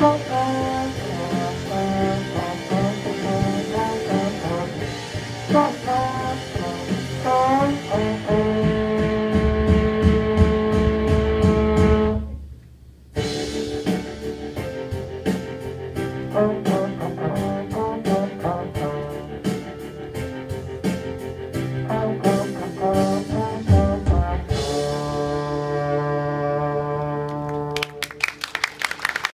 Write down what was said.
Help. 네.